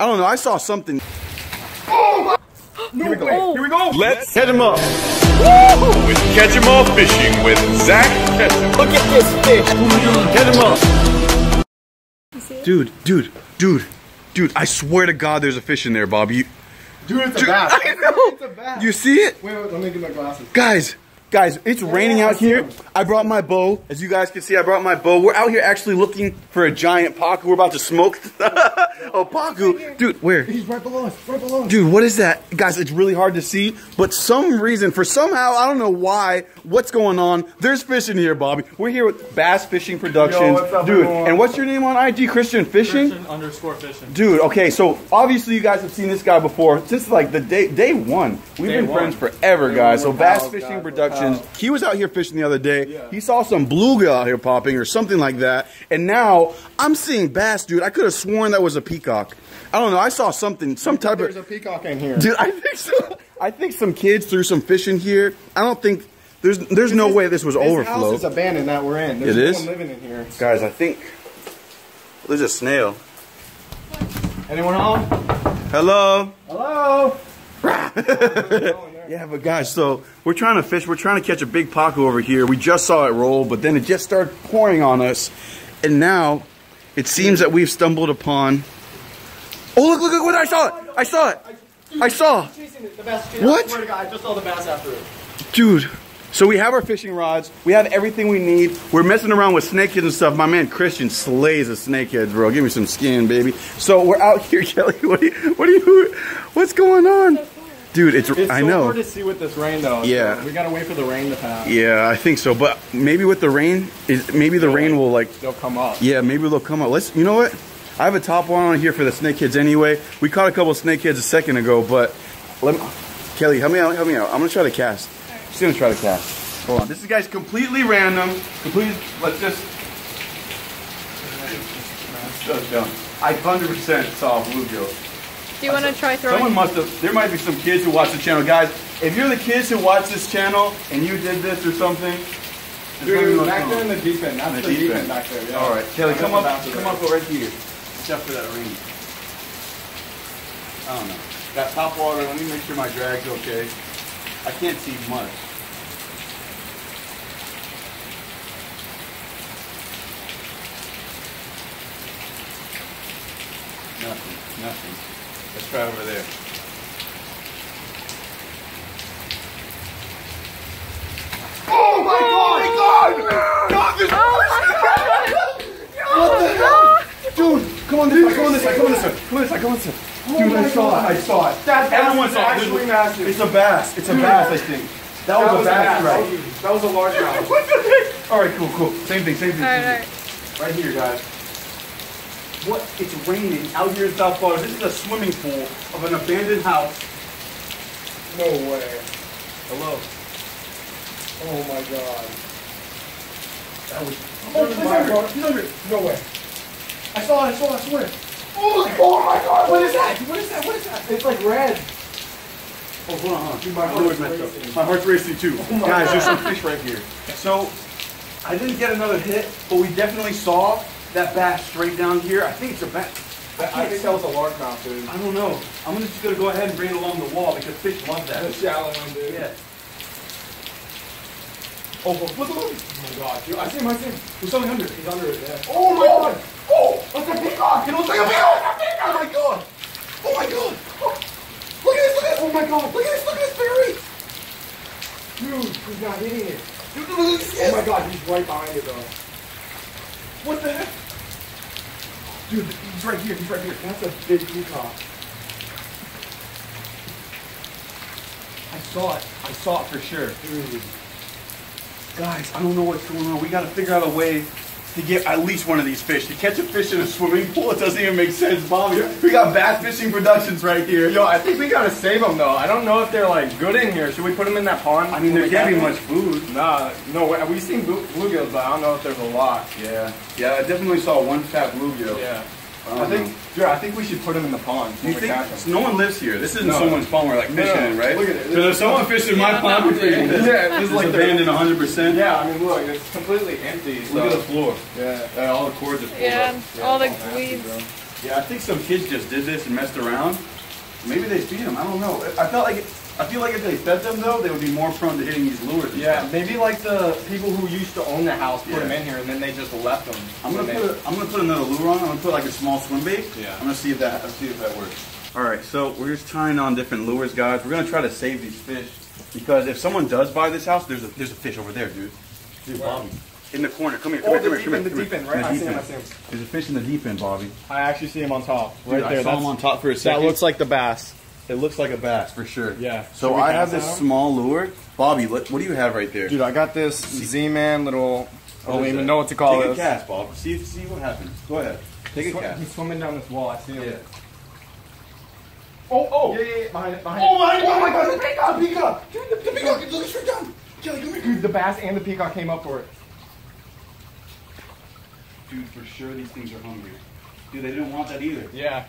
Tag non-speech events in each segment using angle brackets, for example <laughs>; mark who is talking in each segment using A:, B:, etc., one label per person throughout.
A: I don't know. I saw something. Oh!
B: Here we go. Oh. Here we go.
C: Let's
A: Catch him up.
C: with Catch 'em All Fishing with Zak Catchem.
B: Look at this fish.
A: Catch him up. Dude, dude, dude, dude. I swear to God, there's a fish in there, Bob. You,
B: Dude, it's a
A: Dude,
B: bass. <laughs>
A: I know.
B: It's a bass.
A: you see it?
B: Wait, wait, let me get my glasses.
A: Guys, guys, it's raining
B: yeah, I
A: out
B: see
A: here.
B: him.
A: I brought my bow. As you guys can see, I brought my bow. We're out here actually looking for a giant pacu. We're about to smoke <laughs> Oh, a pacu. Dude, where?
B: He's right below us. Right below us.
A: Dude, what is that? Guys, it's really hard to see, but some reason, for somehow, I don't know why, what's going on, there's fish in here, Bobby. We're here with Bass Fishing Productions.
B: Yo, what's up,
A: Dude,
B: everyone?
A: and what's your name on IG? Christian Fishing?
D: Christian underscore fishing.
A: Dude, okay, so obviously you guys have seen this guy before since like the day day one. We've
D: Day
A: been
D: one.
A: friends forever,
B: Day
A: guys. So Bass Fishing
B: guys,
A: Productions. He was out here fishing the other day.
B: Yeah.
A: He saw some bluegill out here popping or something like that, and now I'm seeing bass, dude. I could have sworn that was a peacock. I don't know. I saw something, some type
B: There's a peacock in here.
A: Dude, I think so. I think some kids threw some fish in here. I don't think there's there's no way this was
B: This
A: overflow.
B: house is abandoned that we're in. There's
A: It is?
B: living in here.
A: Guys, I think there's a snail.
B: Anyone home?
A: Hello.
B: Hello. <laughs>
A: Yeah, but guys, so we're trying to fish. We're trying to catch a big pacu over here. We just saw it roll, but then it just started pouring on us, and now it seems that we've stumbled upon. Oh, look! Look! Look! What I saw it! I saw it! I saw,
D: it.
A: What?
D: I swear to God, I just saw the bass after it.
A: dude. So we have our fishing rods. We have everything we need. We're messing around with snakeheads and stuff. My man Christian slays a snakehead, bro. Give me some skin, baby. So we're out <laughs> here, Kelly. What are you? What do you? What's going on, dude? It's.
B: It's
A: I
B: so
A: know.
B: hard to see with this rain though.
A: Yeah.
B: So we gotta wait for the rain to pass.
A: Yeah, I think so. But maybe with the rain, is maybe the rain will like.
B: They'll come up.
A: Yeah, maybe they'll come up. Let's. You know what? I have a top one on here for the snakeheads anyway. We caught a couple snakeheads a second ago, but let me. Kelly, help me out. Help me out. I'm gonna try to cast. Just gonna try to cast. Hold on. This is guys completely random. Completely. Let's just. Let's. I 100% saw a bluegill.
E: Do you want to try throwing?
A: Someone must have. There might be some kids who watch the channel, guys. If you're the kids who watch this channel and you did this or something, just let
B: Dude, back there in the deep end. That's the,
A: The
B: deep
A: deep
B: end
A: end.
B: back there. Yeah.
A: All right, Kelly, come up,
B: That's the
A: come
B: back
A: up right here. Except for that ring. I don't know. Got top water. Let me make sure my drag's okay. I can't see much. Nothing. Nothing. Let's try over there. Oh my God! God, this What the hell? Dude, come on this way, come on this way, come on this way, come on this way, come on this way. Dude, I saw it, I saw it.
B: That
A: Everyone
B: is
A: saw it.
B: actually massive.
A: It's a bass, it's a bass, I think. That was,
B: That
A: a
B: was a
A: bass,
B: bass.
A: right?
B: That was- a large bass. <laughs>
A: What the heck? All right, cool, cool. Same thing, same thing.
E: All right, all right.
A: Right here, guys. What? It's raining out here in South Florida. This is a swimming pool of an abandoned house.
B: No way.
A: Hello.
B: Oh my god.
A: That was.
B: Oh, he's under. He's under. No way. I saw it. I saw it. I swear. Oh, oh my god. What is that? What is that? What is that? It's like red.
A: Oh, hold on, hold on. My,
B: My
A: heart's
B: heart's
A: messed up.
B: racing.
A: My heart's racing too.
B: Oh my
A: Guys, there's some fish right here. So, I didn't get another hit, but we definitely saw that bass straight down here. I think it's a bass. I
B: I
A: can't
B: think
A: tell.
B: that was a largemouth, dude.
A: I don't know. I'm just gonna go ahead and bring it along the wall because fish love that.
B: The shallow one, dude.
A: Yeah.
B: Oh, look, look, look. Oh my god. Dude, I see him. I see him.
A: There's something under it.
B: He's under it, yeah. Oh my god. Oh, that's a peacock.
A: It looks like a peacock. Oh my god. Oh my god.
B: Look at this. Look at this. Oh my god. Oh, look at this. Look at this berry. Dude, he's not hitting it.
A: Dude.
B: Oh my god, he's right behind it though.
A: What the heck? Dude, he's right here. He's right here.
B: That's a big peacock.
A: I saw it. I saw it for sure.
B: Dude.
A: Guys, I don't know what's going on. We got to figure out a way to get at least one of these fish. To catch a fish in a swimming pool, it doesn't even make sense, Bobby. We got Bass Fishing Productions right here.
B: Yo, I think we gotta save them though. I don't know if they're like good in here. Should we put them in that pond?
A: I mean, there can't be much food.
B: Nah, no. We've seen bluegills, but I don't know if there's a lot.
A: Yeah. Yeah, I definitely saw one fat bluegill.
B: Yeah.
A: I
B: I think,
A: know.
B: dude, I think we should put them in the pond
A: You think
B: catch
A: no one lives here? This isn't
B: No.
A: someone's pond we're like fishing
B: no.
A: in, right?
B: Look at it.
A: So there's someone fishing my pond. we're fishing this.
B: Yeah, this
A: This
B: is
A: is
B: like the-
A: abandoned 100. percent
B: Yeah, I mean, look, it's completely empty. So.
A: Look at the floor.
B: Yeah.
A: Uh, all the cords are pulled
E: Yeah,
A: up.
E: all the weeds.
A: Yeah, I think some kids just did this and messed around. Maybe they feed them. I don't know. I felt like it, I feel like if they fed them though, they would be more prone to hitting these lures.
B: Yeah,
A: stuff.
B: maybe like the people who used to own the house put
A: Yeah.
B: them in here and then they just left them.
A: I'm gonna
B: When
A: put a, I'm gonna put another lure on. I'm gonna put like a small swim bait.
B: Yeah.
A: I'm gonna see if that let's see if that works. All right, so we're just trying on different lures, guys. We're gonna try to save these fish because if someone does buy this house, there's a there's a fish over there, dude. Dude, Bobby. In the corner. Come here. Come
B: Oh,
A: here.
B: the
A: Come
B: deep
A: here.
B: end, the
A: come
B: deep end, right? I see him, I see him.
A: There's a fish in the deep end, Bobby.
B: I actually see him on top,
A: Dude,
B: right
A: I
B: there.
A: saw him on top for a second.
B: that looks like the bass.
A: It looks like a bass for sure.
B: Yeah.
A: So I have this
B: at him?
A: small lure. Bobby, what, what do you have right there?
B: Dude, I got this Z-Man little. I don't even
A: that?
B: know what to call
A: Take
B: this.
A: a cast, Bob. See see what happens. Go ahead. Take a cast.
B: He's swimming down this wall. I see him.
A: Yeah.
B: Oh, oh. Yeah, yeah, yeah. Behind it, behind
F: Oh
B: it.
F: my god, oh my god, the peacock, peacock! Dude, the, the peacock, look straight down! Kelly, come here.
B: Dude, the bass and the peacock came up for it.
A: Dude, for sure these things are hungry. Dude, they didn't want that either.
B: Yeah.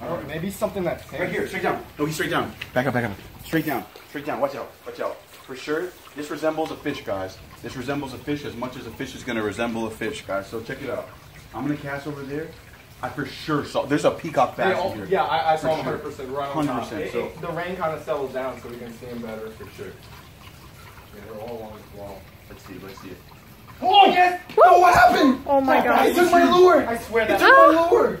B: I don't, maybe something that's
A: Right here, straight down. No, he's straight down. Back up, back up. Straight down. Straight down. Watch out. Watch out. For sure, this resembles a fish, guys. This resembles a fish as much as a fish is going to resemble a fish, guys. So check it out. I'm going to cast over there. I for sure saw. There's a peacock
B: They
A: bass
B: all-
A: in here.
B: yeah, I, I saw
A: For
B: him
A: sure.
B: 100% right on top.
A: 100%,
B: It-
A: so-
B: it- the rain kind of settles down so we can see him better. For sure. Yeah, they're all along this wall.
A: Let's see. Let's see it.
F: Oh yes! Oh, what happened?
E: Oh my
F: He
E: god.
F: took my lure!
B: I swear
F: He
B: that
F: took my lure!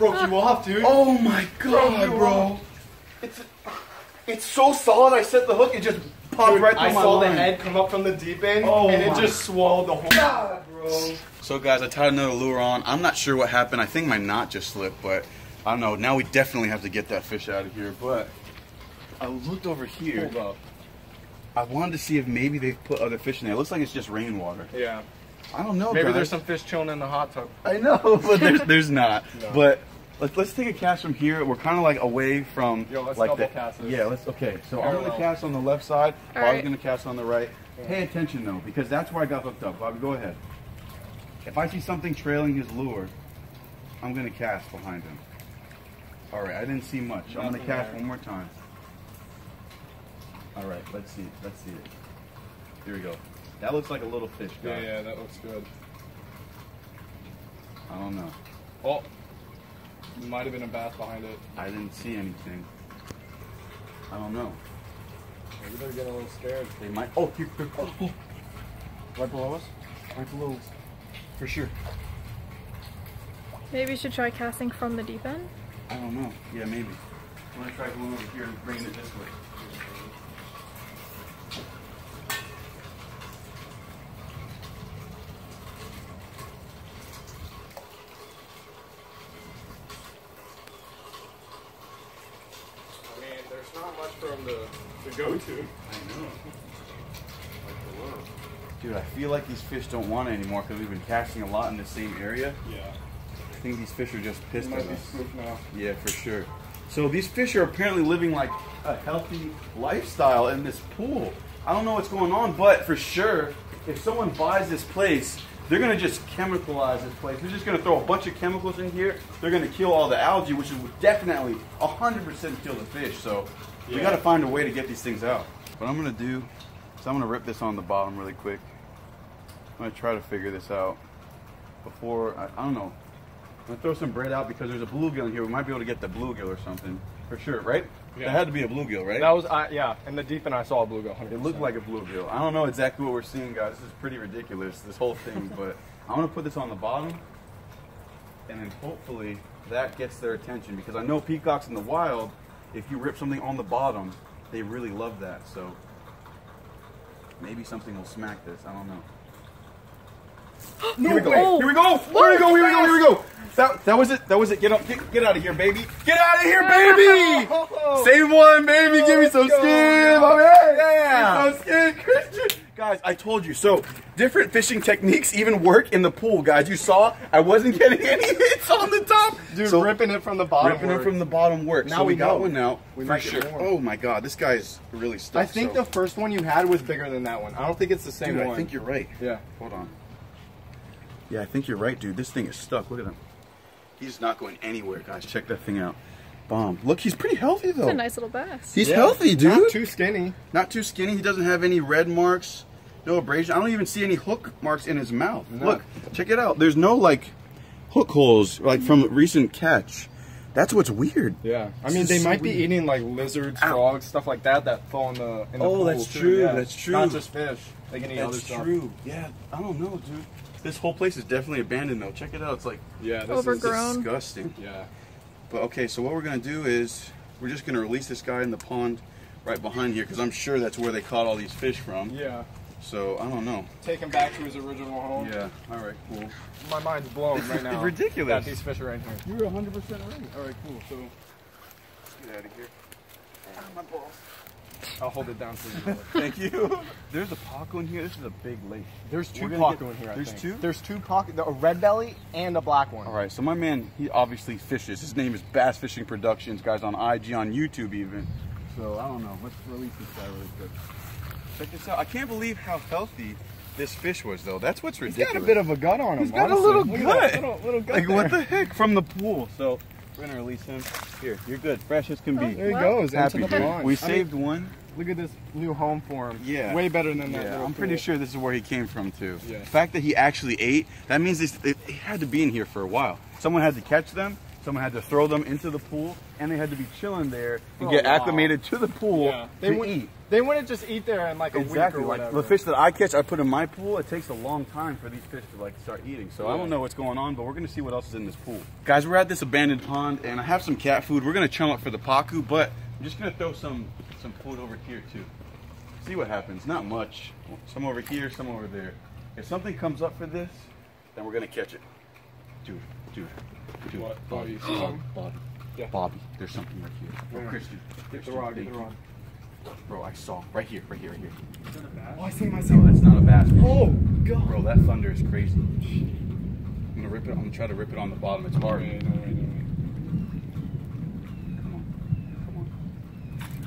B: Broke you off, dude.
A: Oh my god, bro! It's it's so solid. I set the hook. It just popped
B: Dude,
A: right through
B: I
A: my
B: saw
A: line.
B: the head come up from the deep end,
A: Oh
B: and it just swallowed the whole.
F: God, bro.
A: So guys, I tied another lure on. I'm not sure what happened. I think my knot just slipped, but I don't know. Now we definitely have to get that fish out of here. But I looked over here.
B: Hold up.
A: I wanted to see if maybe they've put other fish in there. It looks like it's just rainwater.
B: Yeah.
A: I don't know.
B: Maybe
A: guys.
B: there's some fish chilling in the hot tub.
A: I know, <laughs> but there's, there's not.
B: No.
A: But let's let's take a cast from here. We're kind of like away from
B: Yo, let's
A: like
B: double
A: the,
B: cast this.
A: Yeah, let's. Okay, so I'm gonna cast on the left side.
E: All
A: Bobby's
E: right.
A: gonna cast on the right. Pay attention though, because that's where I got hooked up. Bobby, go ahead. If I see something trailing his lure, I'm gonna cast behind him. All right, I didn't see much. I'm gonna cast
B: there.
A: one more time. All right, let's see. Let's see it. Here we go. That looks like a little fish,
B: Yeah, yeah, that looks good.
A: I don't know.
B: Oh, might have been a bass behind it.
A: I didn't see anything. I don't know.
B: Maybe they're getting a little scared.
A: They might. Oh, here, here. Oh, oh. Right below us. Right below us. For sure.
E: Maybe you should try casting from the deep end.
A: I don't know. Yeah, maybe. I'm gonna try going over here and bringing it this way.
B: I mean, there's not much for them to, to go to.
A: I know. Dude, I feel like these fish don't want it anymore because we've been casting a lot in the same area.
B: Yeah.
A: I think these fish are just pissed at us. Yeah, for sure. So these fish are apparently living like a healthy lifestyle in this pool. I don't know what's going on, but for sure, if someone buys this place, they're gonna just chemicalize this place. They're just gonna throw a bunch of chemicals in here. They're gonna kill all the algae, which would definitely 100% kill the fish. So we gotta find a way to get these things out. What I'm gonna do is I'm gonna rip this on the bottom really quick. I'm gonna try to figure this out before I, I don't know. I'm gonna throw some bread out because there's a bluegill in here. We might be able to get the bluegill or something for sure, right?
B: Yeah.
A: That had to be a bluegill, right?
B: That was, I yeah, in the deep end I saw a bluegill. 100%.
A: it looked like a bluegill. I don't know exactly what we're seeing, guys. This is pretty ridiculous, this whole thing. <laughs> but I'm gonna put this on the bottom, and then hopefully that gets their attention because I know peacocks in the wild, if you rip something on the bottom, they really love that. So maybe something will smack this. I don't know. <gasps> Here we go.
E: way.
A: Here we go. Here we go. Here we go. Here we go. That, that was it. That was it. Get up. Get, get out of here, baby. Get out of here, baby. <laughs> Save one, baby. Give me some
B: go,
A: skin, my man.
B: Yeah.
A: Give me some skin, Christian. Guys, I told you. So, different fishing techniques even work in the pool, guys. You saw I wasn't getting any <laughs> hits on the top.
B: Dude,
A: so,
B: ripping it from the bottom.
A: ripping it from the bottom works.
B: Now
A: so we,
B: we
A: got
B: know.
A: one now.
B: We
A: for sure. Oh my God, this guy's really stuck.
B: I think
A: so.
B: the first one you had was bigger than that one. I don't think it's the same
A: Dude,
B: one.
A: I think you're right.
B: Yeah.
A: Hold on. Yeah, I think you're right, dude. This thing is stuck. Look at him. He's not going anywhere, guys. Check that thing out. Bomb. Look, he's pretty healthy though.
E: It's a nice little bass.
A: He's
B: Yeah.
A: healthy, dude.
B: Not too skinny.
A: Not too skinny. He doesn't have any red marks, no abrasion. I don't even see any hook marks in his mouth.
B: No.
A: Look, check it out. There's no like hook holes like from recent catch. That's what's weird.
B: Yeah, I mean
A: is
B: they
A: so
B: might be
A: weird.
B: eating like lizards,
A: Ow.
B: frogs, stuff like that that fall in the in the
A: Oh,
B: pool,
A: that's
B: too,
A: true,
B: yeah.
A: that's true.
B: Not just fish. They can eat other
A: That's
B: stuff.
A: true. Yeah, I don't know, dude. This whole place is definitely abandoned though. Check it out. It's like
B: Yeah, this
E: Overgrown.
B: is
A: disgusting.
B: yeah.
A: But okay, so what we're gonna do is we're just gonna release this guy in the pond right behind here because I'm sure that's where they caught all these fish from.
B: Yeah.
A: So I don't know.
B: Take him back to his original home.
A: Yeah. All right. Cool.
B: My mind's blown right <laughs> now.
A: ridiculous.
B: That these fish right here.
A: You're 100 percent right. All right. Cool. So let's get out of here. Ah, my balls.
B: I'll hold it down for you. <laughs>
A: Thank you. <laughs> There's a pacu in here. This is a big lake.
B: There's two pacu
A: get-
B: in here. I
A: there's
B: think.
A: two?
B: There's two pacu. A red belly and a black one.
A: All right, so my man, he obviously fishes. His name is Bass Fishing Productions, guys on IG, on YouTube even. So I don't know. Let's release this guy really quick. Check this out. I can't believe how healthy this fish was, though. That's what's
B: He's
A: ridiculous.
B: got a bit of a gut on him.
A: He's got a little
B: Look
A: gut.
B: Little, little gut
A: like
B: there.
A: what the heck from the pool. So we're gonna release him. Here, you're good, fresh as can be.
B: Oh, there he goes.
A: Happy,
B: the
A: dude.
B: pond.
A: We
B: I mean,
A: saved one.
B: look at this new home for him.
A: Yeah.
B: Way better than that.
A: Yeah, I'm pretty
B: pool.
A: sure this is where he came from too.
B: Yeah.
A: The fact that he actually ate, that means this, it, it had to be in here for a while. Someone had to catch them, someone had to throw them into the pool, and they had to be chilling there and
B: For
A: get
B: a while.
A: acclimated to the pool
B: Yeah. They
A: to
B: wouldn't.
A: eat.
B: They wouldn't just eat there in like a
A: Exactly.
B: week or
A: Like
B: whatever.
A: the fish that I catch, I put in my pool. It takes a long time for these fish to like start eating. So I don't know what's going on, but we're gonna see what else is in this pool. Guys, we're at this abandoned pond, and I have some cat food. We're gonna chum up for the pacu, but I'm just gonna throw some some food over here too. See what happens. Not much. Some over here, some over there. If something comes up for this, then we're gonna catch it. Dude, dude, dude.
B: What?
A: Bobby,
B: you?
A: Bobby,
B: Yeah.
A: Bobby. There's something right here. Oh,
B: Where?
A: Christian.
B: Get the rod. Get the rod.
A: Bro, I saw right here, right here, right here.
B: Oh, I see my
A: No, that's not a bass.
B: Oh God.
A: Bro, that thunder is crazy. I'm gonna rip it. I'm gonna try to rip it on the bottom. It's hard.
B: Wait, no, wait, no,
A: Come on, come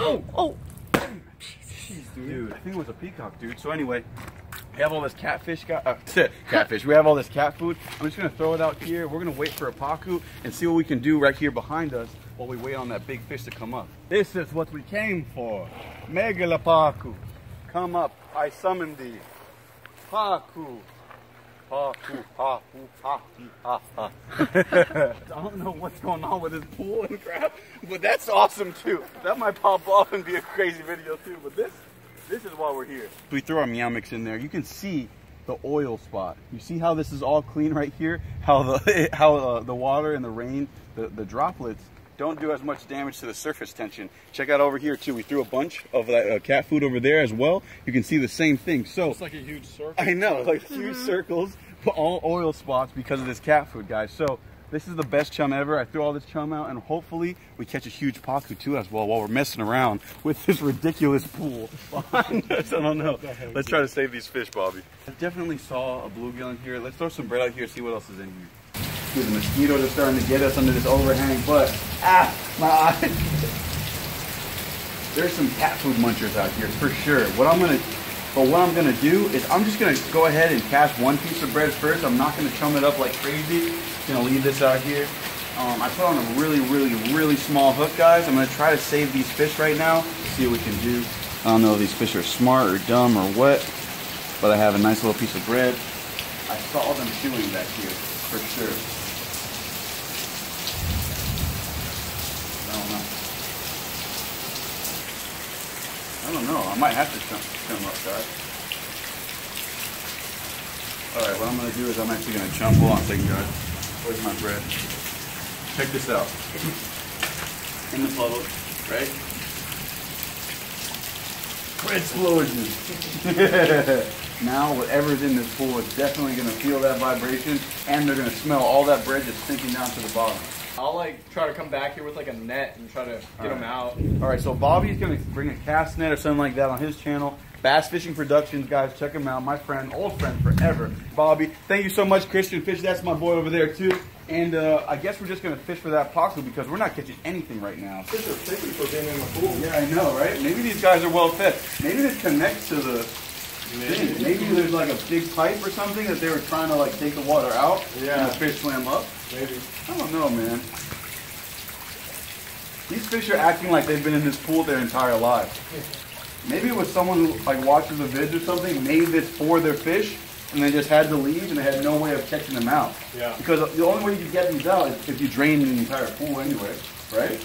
A: on. <gasps>
E: Oh, Oh. Jesus.
A: Dude, I think it was a peacock, dude. So anyway, we have all this catfish, uh, <laughs> catfish. We have all this cat food. I'm just gonna throw it out here. We're gonna wait for a pacu and see what we can do right here behind us while we wait on that big fish to come up. This is what we came for. Megalapaku, come up. I summon thee. Pacu. Pacu, pacu, pacu, ha, ha. I don't know what's going on with this pool and crap, but that's awesome too. That might pop off and be a crazy video too, but this this is why we're here. We throw our meow mix in there. You can see the oil spot. You see how this is all clean right here? How the <laughs> how uh, the water and the rain, the, the droplets don't do as much damage to the surface tension. Check out over here too. We threw a bunch of that uh, cat food over there as well. You can see the same thing. So
B: It's like a huge circle.
A: I know, like huge circles, but all oil spots because of this cat food, guys. So this is the best chum ever. I threw all this chum out, and hopefully we catch a huge pacu too as well while we're messing around with this ridiculous pool behind us. <laughs> I don't know. Let's try to save these fish, Bobby. I definitely saw a bluegill in here. Let's throw some bread out here, and see what else is in here. Dude, the mosquitoes are starting to get us under this overhang, but ah, my eye. <laughs> There's some cat food munchers out here for sure. What I'm gonna, but what I'm gonna do is I'm just gonna go ahead and cast one piece of bread first. I'm not gonna chum it up like crazy. Just gonna leave this out here. Um, I put on a really, really, really small hook, guys. I'm gonna try to save these fish right now. See what we can do. I don't know if these fish are smart or dumb or what, but I have a nice little piece of bread. I saw them chewing back here for sure. I don't know. I don't know. I might have to chum, chum up, guys. Alright, what I'm going to do is I'm actually going to. Hold on a guys. Where's my bread? Check this out. In the puddle, right? Bread explosion. <laughs> now, whatever's in this pool is definitely going to feel that vibration, and they're going to smell all that bread just sinking down to the bottom.
B: I'll like try to come back here with like a net and try to get them out.
A: All right, so Bobby's gonna bring a cast net or something like that on his channel. Bass Fishing Productions, guys, check him out. My friend, old friend forever, Bobby. Thank you so much, Christian Fish. That's my boy over there too. And uh, I guess we're just gonna fish for that pacu because we're not catching anything right now.
B: Fish are picky for being in the pool.
A: Yeah, I know, right? Maybe these guys are well fed. Maybe this connects to the thing. Maybe there's like a big pipe or something that they were trying to like take the water out.
B: Yeah.
A: And the fish swam up.
B: Maybe.
A: I don't know, man. These fish are acting like they've been in this pool their entire lives. Maybe it was someone who like watches the vids or something, made this for their fish, and they just had to leave, and they had no way of catching them out.
B: Yeah.
A: Because the only way you could get these out is if you drain the entire pool anyway, right?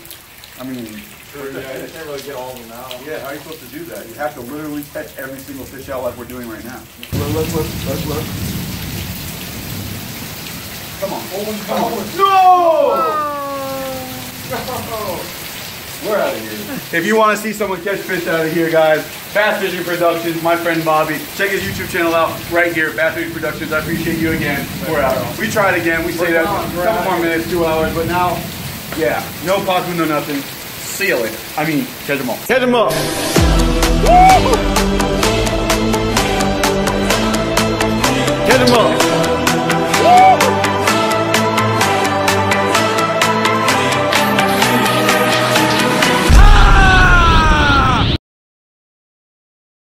A: I mean,
B: Sure, yeah, you can't really get all of them out.
A: yeah, how are you supposed to do that? You have to literally catch every single fish out like we're doing right now. Look, look, look, look, look. Come on.
E: Oh. <laughs>
A: We're out of here. If you want to see someone catch fish out of here, guys, Bass Fishing Productions, my friend Bobby. Check his YouTube channel out right here, Bass Fishing Productions. I appreciate you again. We're out. We tried again. We say that a couple more minutes, two hours, but now, yeah, no Pacu, no nothing. Seal it. I mean, catch them all. Catch them up. Catch them up.